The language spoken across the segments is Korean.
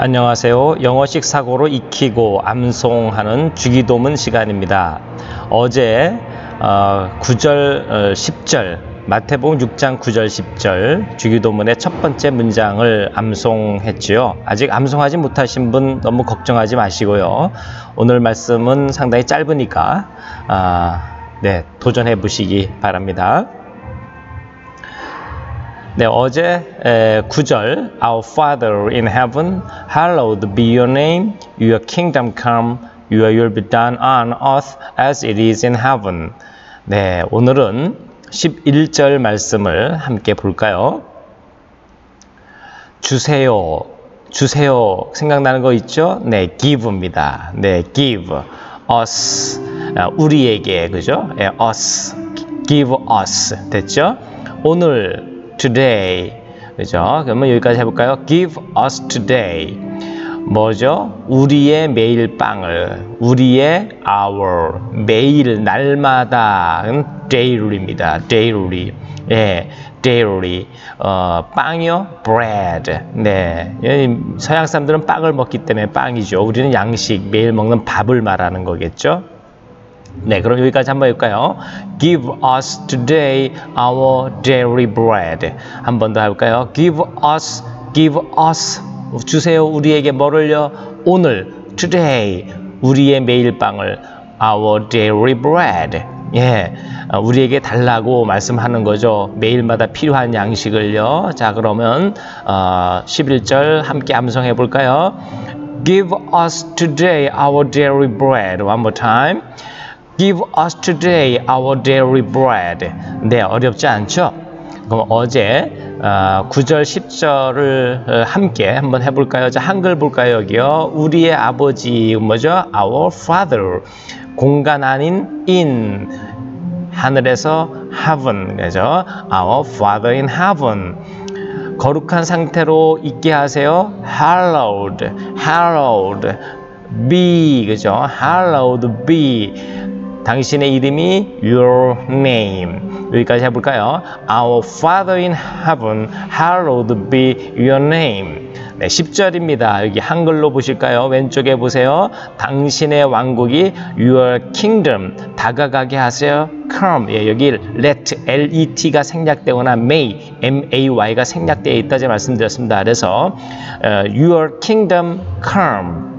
안녕하세요. 영어식 사고로 익히고 암송하는 주기도문 시간입니다. 어제 어, 9절, 어, 10절, 마태복음 6장 9절 10절 주기도문의 첫 번째 문장을 암송했지요. 아직 암송하지 못하신 분 너무 걱정하지 마시고요. 오늘 말씀은 상당히 짧으니까 아, 네, 도전해 보시기 바랍니다. 네, 어제 에, 9절 Our Father in heaven, hallowed be your name, your kingdom come, your will be done on earth as it is in heaven. 네, 오늘은 11절 말씀을 함께 볼까요? 주세요. 주세요. 생각나는 거 있죠? 네, give입니다. 네, give. us. 우리에게, 그죠? 네, us. give us. 됐죠? 오늘 today. 그죠? 그러면 여기까지 해볼까요? Give us today. 뭐죠? 우리의 매일 빵을, 우리의 hour, 매일, 날마다, daily입니다. daily. 예, daily. 어, 빵이요? bread. 네. 서양 사람들은 빵을 먹기 때문에 빵이죠. 우리는 양식, 매일 먹는 밥을 말하는 거겠죠? 네, 그럼 여기까지 한번 해볼까요? Give us today our daily bread. 한 번 더 해볼까요? Give us, give us. 주세요. 우리에게 뭐를요? 오늘, today. 우리의 매일 빵을 our daily bread. 예, 우리에게 달라고 말씀하는 거죠. 매일마다 필요한 양식을요. 자, 그러면 어, 11절 함께 암송해 볼까요? Give us today our daily bread. One more time. Give us today our daily bread. 네, 어렵지 않죠? 그럼 어제 어, 9절, 10절을 함께 한번 해볼까요? 자, 한글 볼까요? 여기요. 우리의 아버지, 뭐죠? Our Father. 공간 아닌 in. 하늘에서 heaven. 그죠? Our Father in heaven. 거룩한 상태로 있게 하세요. Hallowed. Hallowed. Be. 그죠? Hallowed be. 당신의 이름이 your name. 여기까지 해볼까요? Our Father in heaven, hallowed be your name. 네, 10절입니다. 여기 한글로 보실까요? 왼쪽에 보세요. 당신의 왕국이 your kingdom 다가가게 하세요. come 예, 여기 let let가 생략되거나 may may가 생략되어 있다지 말씀드렸습니다. 그래서 uh, your kingdom come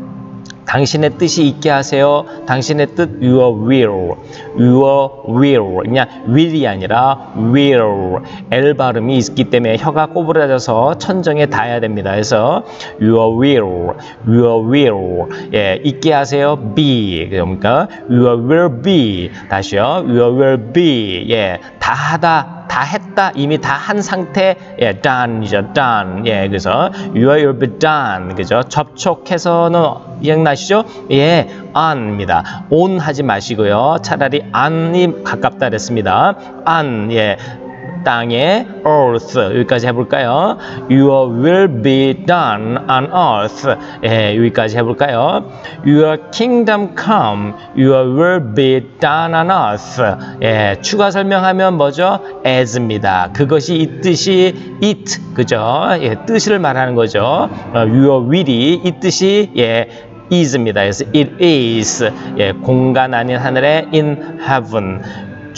당신의 뜻이 있게 하세요. 당신의 뜻 your will, your will 그냥 will이 아니라 will L 발음이 있기 때문에 혀가 꼬부라져서 천정에 닿아야 됩니다. 그래서 your will, your will 예, 있게 하세요. be 그러니까 your will be 다시요. your will be 예, 다 하다 다 했다. 이미 다 한 상태. 예 done이죠 done 예 그래서 you will be done. 그죠? 접촉해서는 기억나시죠? 예 on입니다. on 하지 마시고요. 차라리 on이 가깝다 그랬습니다. on 예 땅에 earth 여기까지 해볼까요? Your will be done on earth 예, 여기까지 해볼까요? Your kingdom come, your will be done on earth 예, 추가 설명하면 뭐죠? as입니다. 그것이 이 뜻이 it 그죠? 예, 뜻을 말하는 거죠. Your will이 이 뜻이 예, is입니다. 그래서 it is 예, 공간 아닌 하늘에 in heaven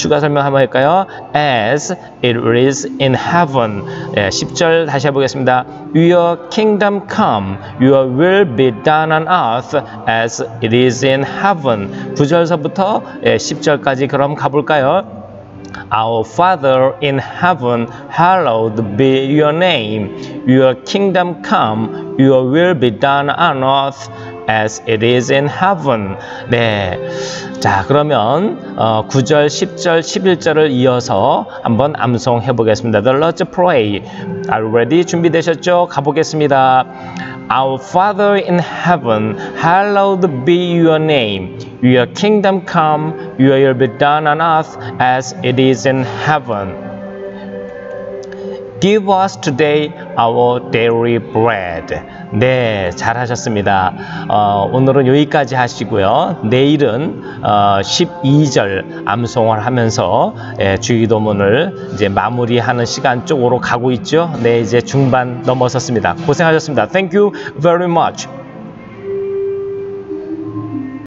추가 설명 한번 할까요? As it is in heaven. 예, 10절 다시 해보겠습니다. Your kingdom come, your will be done on earth as it is in heaven. 9절서부터 예, 10절까지 그럼 가볼까요? Our Father in heaven, hallowed be your name. Your kingdom come, your will be done on earth as it is in heaven. 네. 자, 그러면 어, 9절, 10절, 11절을 이어서 한번 암송해 보겠습니다. The Lord's Pray. Are you ready? 준비되셨죠? 가보겠습니다. Our Father in heaven, hallowed be your name. Your kingdom come, your will be done on earth as it is in heaven. Give us today our daily bread. 네, 잘하셨습니다. 어, 오늘은 여기까지 하시고요. 내일은 어, 12절 암송을 하면서 예, 주기도문을 이제 마무리하는 시간 쪽으로 가고 있죠. 네, 이제 중반 넘어섰습니다. 고생하셨습니다. Thank you very much.